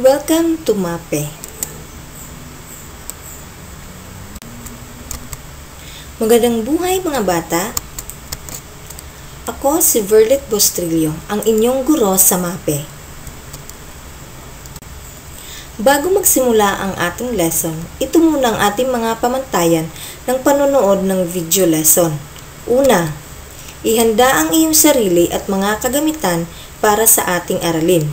Welcome to MAPE. Magandang buhay mga bata. Ako si Verlet Bostrillo, ang inyong guro sa MAPE. Bago magsimula ang ating lesson, ito muna ang ating mga pamantayan ng panonood ng video lesson. Una, ihanda ang iyong sarili at mga kagamitan para sa ating aralin.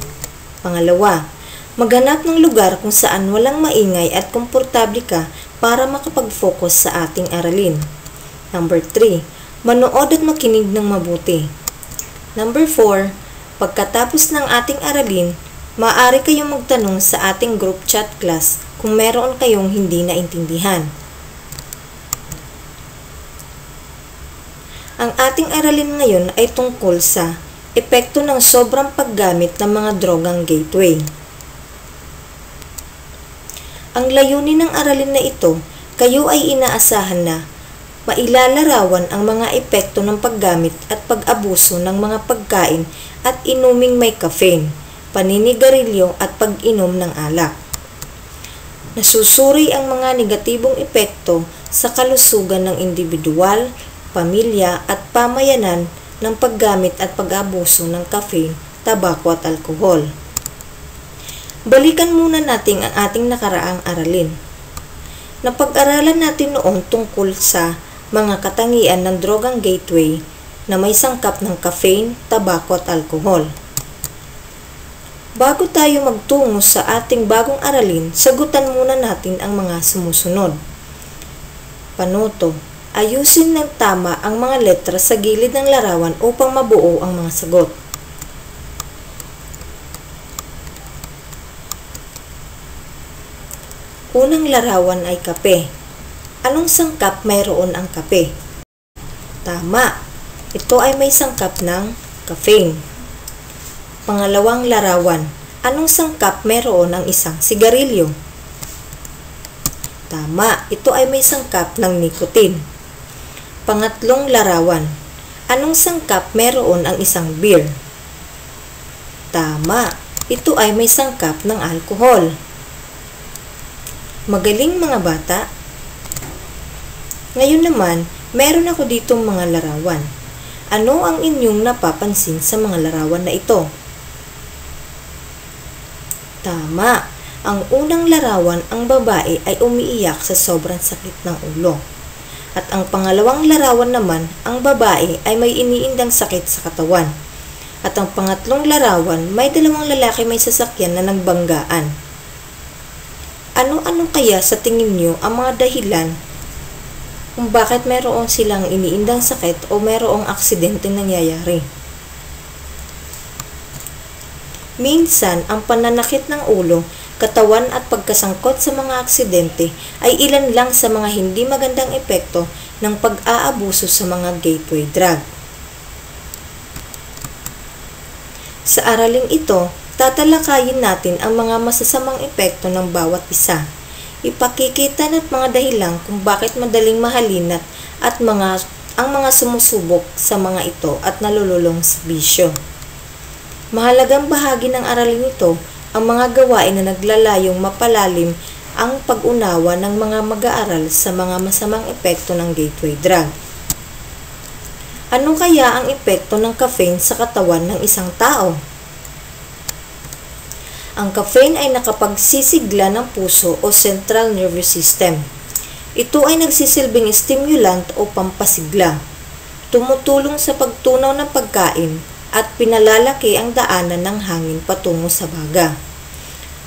Pangalawa, maghanap ng lugar kung saan walang maingay at komportable ka para makapag-focus sa ating aralin. Number 3, manood at makinig ng mabuti. Number 4, pagkatapos ng ating aralin, maaari kayong magtanong sa ating group chat class kung meron kayong hindi naintindihan. Ang ating aralin ngayon ay tungkol sa epekto ng sobrang paggamit ng mga drogang gateway. Ang layunin ng aralin na ito, kayo ay inaasahan na mailalarawan ang mga epekto ng paggamit at pag-abuso ng mga pagkain at inuming may caffeine, paninigarilyo at pag-inom ng alak. Nasusuri ang mga negatibong epekto sa kalusugan ng individual, pamilya at pamayanan ng paggamit at pag-abuso ng caffeine, tabako at alkohol. Balikan muna natin ang ating nakaraang aralin. Napag-aralan natin noon tungkol sa mga katangian ng drogang gateway na may sangkap ng caffeine, tabako at alkohol. Bago tayo magtungo sa ating bagong aralin, sagutan muna natin ang mga sumusunod. Panoto, ayusin ng tama ang mga letra sa gilid ng larawan upang mabuo ang mga sagot. Unang larawan ay kape. Anong sangkap mayroon ang kape? Tama. Ito ay may sangkap ng caffeine. Pangalawang larawan. Anong sangkap mayroon ang isang sigarilyo? Tama. Ito ay may sangkap ng nicotine. Pangatlong larawan. Anong sangkap mayroon ang isang beer? Tama. Ito ay may sangkap ng alkohol. Magaling mga bata. Ngayon naman, meron ako ditong mga larawan. Ano ang inyong napapansin sa mga larawan na ito? Tama. Ang unang larawan, ang babae ay umiiyak sa sobrang sakit ng ulo. At ang pangalawang larawan naman, ang babae ay may iniindang sakit sa katawan. At ang pangatlong larawan, may dalawang lalaki may sasakyan na nagbanggaan. Ano-ano kaya sa tingin nyo ang mga dahilan kung bakit mayroon silang iniindang sakit o mayroong aksidente nangyayari. Minsan, ang pananakit ng ulo, katawan at pagkasangkot sa mga aksidente ay ilan lang sa mga hindi magandang epekto ng pag-aabuso sa mga gateway drug. Sa araling ito, tatalakayin natin ang mga masasamang epekto ng bawat isa ipakikita at mga dahilan kung bakit madaling mahalinat at mga ang mga sumusubok sa mga ito at nalululong sa bisyo. Mahalagang bahagi ng aralin ito ang mga gawain na naglalayong mapalalim ang pag-unawa ng mga mag-aaral sa mga masamang epekto ng gateway drug. Ano kaya ang epekto ng caffeine sa katawan ng isang tao? Ang caffeine ay nakapagsisigla ng puso o central nervous system. Ito ay nagsisilbing stimulant o pampasigla. Tumutulong sa pagtunaw ng pagkain at pinalalaki ang daanan ng hangin patungo sa baga.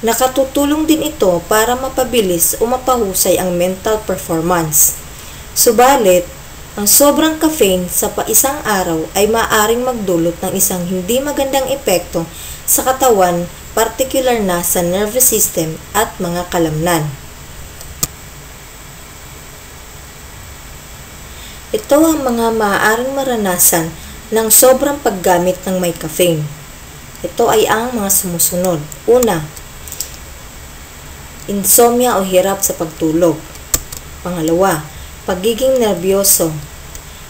Nakatutulong din ito para mapabilis o mapahusay ang mental performance. Subalit, ang sobrang caffeine sa paisang araw ay maaring magdulot ng isang hindi magandang epekto sa katawan particular na sa nervous system at mga kalamnan. Ito ang mga maaaring maranasan ng sobrang paggamit ng may caffeine. Ito ay ang mga sumusunod. Una, insomnia o hirap sa pagtulog. Pangalawa, pagiging nervyoso.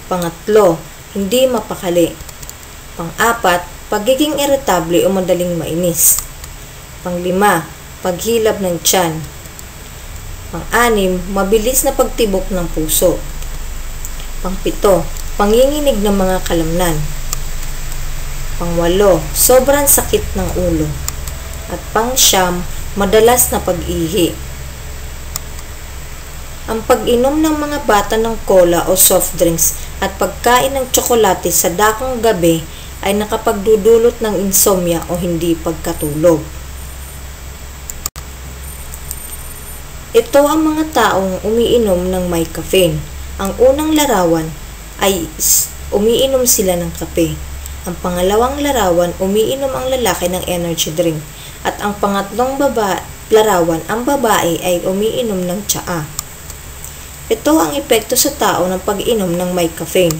Pangatlo, hindi mapakali. Pang-apat, pagiging irritable o madaling mainis. Panglima, paghilab ng tiyan. Pang-anim, mabilis na pagtibok ng puso. Pang-pito, panginginig ng mga kalamnan. Pang-walo, sobrang sakit ng ulo. At pang-siyam, madalas na pag-ihi. Ang pag-inom ng mga bata ng cola o soft drinks at pagkain ng tsokolate sa dakong gabi ay nakapagdudulot ng insomnia o hindi pagkatulog. Ito ang mga taong umiinom ng may caffeine. Ang unang larawan ay umiinom sila ng kape. Ang pangalawang larawan, umiinom ang lalaki ng energy drink. At ang pangatlong baba, larawan, ang babae ay umiinom ng tsaa. Ito ang epekto sa tao ng pag-inom ng may caffeine.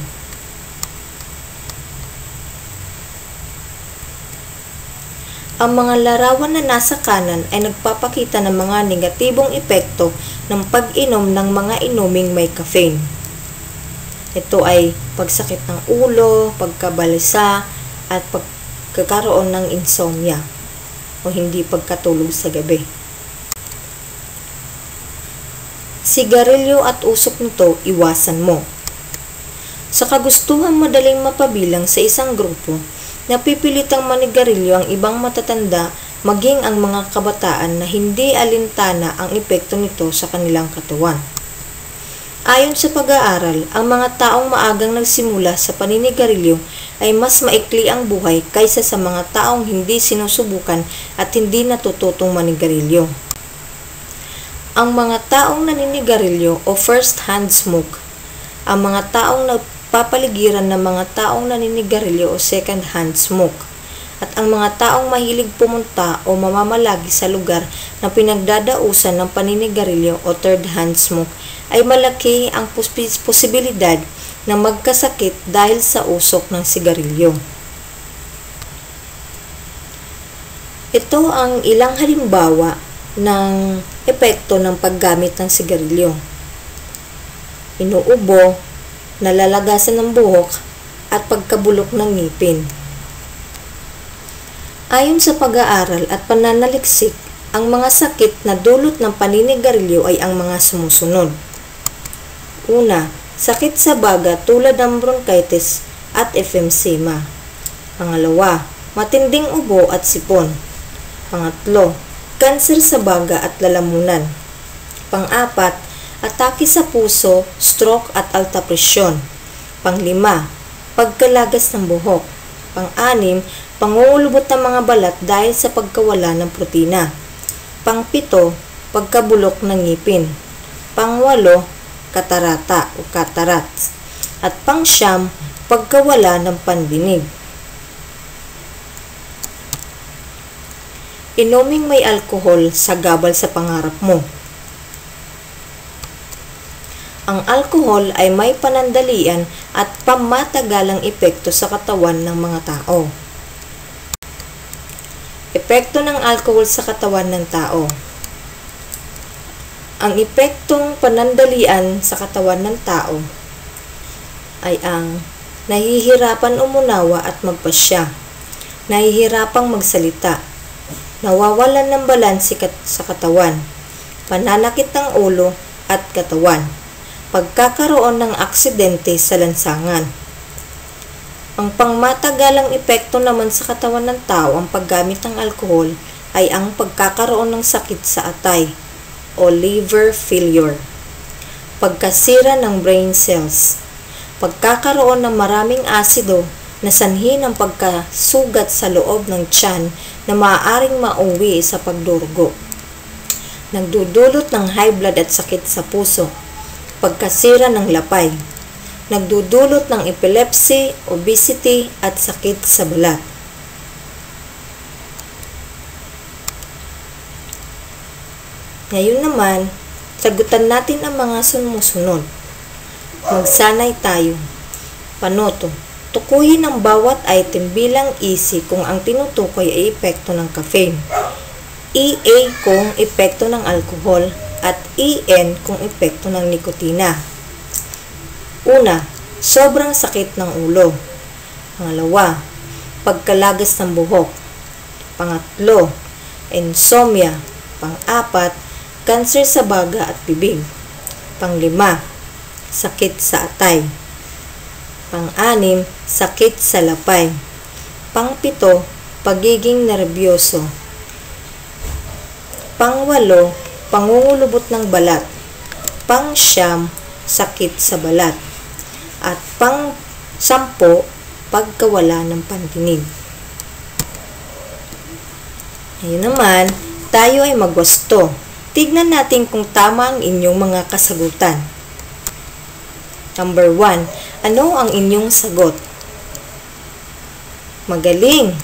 Ang mga larawan na nasa kanan ay nagpapakita ng mga negatibong epekto ng pag-inom ng mga inuming may caffeine. Ito ay pagsakit ng ulo, pagkabalisa, at pagkakaroon ng insomnia o hindi pagkatulog sa gabi. Sigarilyo at usok nito, iwasan mo. Sa kagustuhan madaling mapabilang sa isang grupo, napipilitang manigarilyo ang ibang matatanda maging ang mga kabataan na hindi alintana ang epekto nito sa kanilang katawan. Ayon sa pag-aaral, ang mga taong maagang nagsimula sa paninigarilyo ay mas maikli ang buhay kaysa sa mga taong hindi sinusubukan at hindi natututong manigarilyo. Ang mga taong naninigarilyo o first-hand smoke, ang mga taong papaligiran ng mga taong naninigarilyo o second-hand smoke at ang mga taong mahilig pumunta o mamamalagi sa lugar na pinagdadausan ng paninigarilyo o third-hand smoke ay malaki ang posibilidad na magkasakit dahil sa usok ng sigarilyo. Ito ang ilang halimbawa ng epekto ng paggamit ng sigarilyo. Inuubo, nalalagasan ng buhok, at pagkabulok ng ngipin. Ayon sa pag-aaral at pananaliksik, ang mga sakit na dulot ng paninigarilyo ay ang mga sumusunod. Una, sakit sa baga tulad ng bronchitis at emphysema. Pangalawa, matinding ubo at sipon. Pangatlo, kanser sa baga at lalamunan. Pang-apat, atake sa puso, stroke at alta presyon. Panglima, pagkalagas ng buhok. Pang-anim, pangulubot ng mga balat dahil sa pagkawala ng protina. Pangpito, pagkabulok ng ngipin. Pangwalo, katarata o cataracts. At pangsyam, pagkawala ng pandinig. Inuming may alkohol sa gabal sa pangarap mo. Ang alkohol ay may panandalian at pamatagalang epekto sa katawan ng mga tao. Epekto ng alkohol sa katawan ng tao. Ang epektong panandalian sa katawan ng tao ay ang nahihirapan umunawa at magpasya, nahihirapang magsalita, nawawalan ng balansi sa katawan, pananakit ng ulo at katawan pagkakaroon ng aksidente sa lansangan. Ang pangmatagalang epekto naman sa katawan ng tao ang paggamit ng alkohol ay ang pagkakaroon ng sakit sa atay o liver failure, pagkasira ng brain cells, pagkakaroon ng maraming asido na sanhi ng pagkasugat sa loob ng tiyan na maaaring mauwi sa pagdurugo. Nagdudulot ng high blood at sakit sa puso pagkasira ng lapay, nagdudulot ng epilepsy, obesity at sakit sa balat. Ngayon naman, sagutan natin ang mga sumusunod. Magsanay tayo. Panoto. Tukuyin ang bawat item bilang easy kung ang tinutukoy ay epekto ng caffeine. EA kung epekto ng alcohol at EN kung epekto ng nikotina. Una, sobrang sakit ng ulo. Pangalawa, pagkalagas ng buhok. Pangatlo, insomnia. Pang-apat, kanser sa baga at bibig. Panglima, sakit sa atay. Pang-anim, sakit sa lapay. Pangpito, pagiging nervyoso. Pangwalo, pangungulubot ng balat. Pangsyam, sakit sa balat. At pang sampo, pagkawala ng pandinig. Ngayon naman, tayo ay magwasto. Tignan natin kung tama ang inyong mga kasagutan. Number 1. Ano ang inyong sagot? Magaling.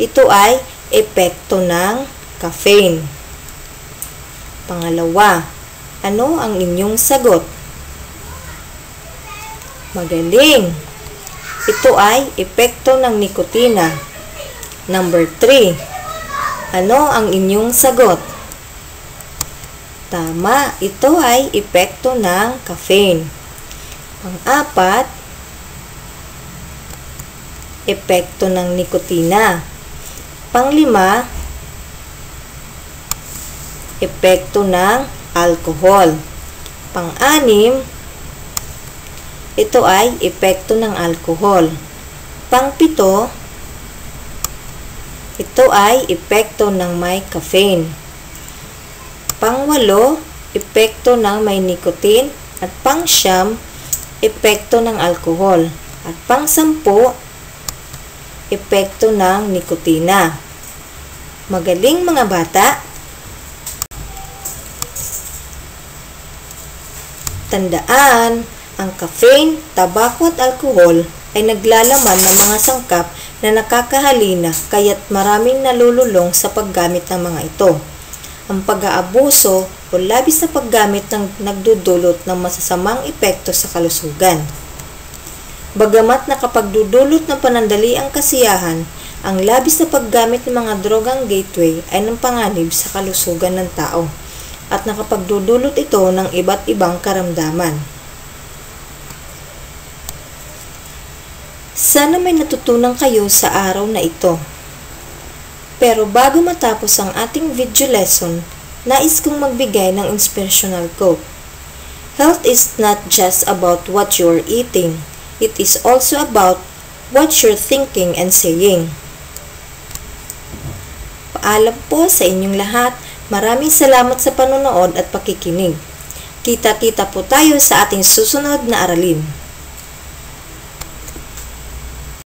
Ito ay epekto ng caffeine. Pangalawa, ano ang inyong sagot? Magaling. Ito ay epekto ng nikotina. Number 3. Ano ang inyong sagot? Tama, ito ay epekto ng caffeine. Pang-apat, epekto ng nikotina. Panglima, epekto ng alcohol. Pang-anim, ito ay epekto ng alcohol. Pang-pito, ito ay epekto ng may caffeine. Pangwalo, epekto ng may nicotine. At pangsyam, epekto ng alkohol. At pangsampu, epekto ng nikotina. Magaling mga bata! Tandaan, ang caffeine, tabako at alkohol ay naglalaman ng mga sangkap na nakakahalina kaya't maraming nalululong sa paggamit ng mga ito. Ang pag-aabuso o labis na paggamit ng nagdudulot ng masasamang epekto sa kalusugan. Bagamat nakapagdudulot ng panandali ang kasiyahan, ang labis na paggamit ng mga drogang gateway ay ng panganib sa kalusugan ng tao at nakapagdudulot ito ng iba't ibang karamdaman. Sana may natutunan kayo sa araw na ito. Pero bago matapos ang ating video lesson, nais kong magbigay ng inspirational quote. Health is not just about what you are eating. It is also about what you're thinking and saying. Paalam po sa inyong lahat. Maraming salamat sa panonood at pakikinig. Kita-kita po tayo sa ating susunod na aralin.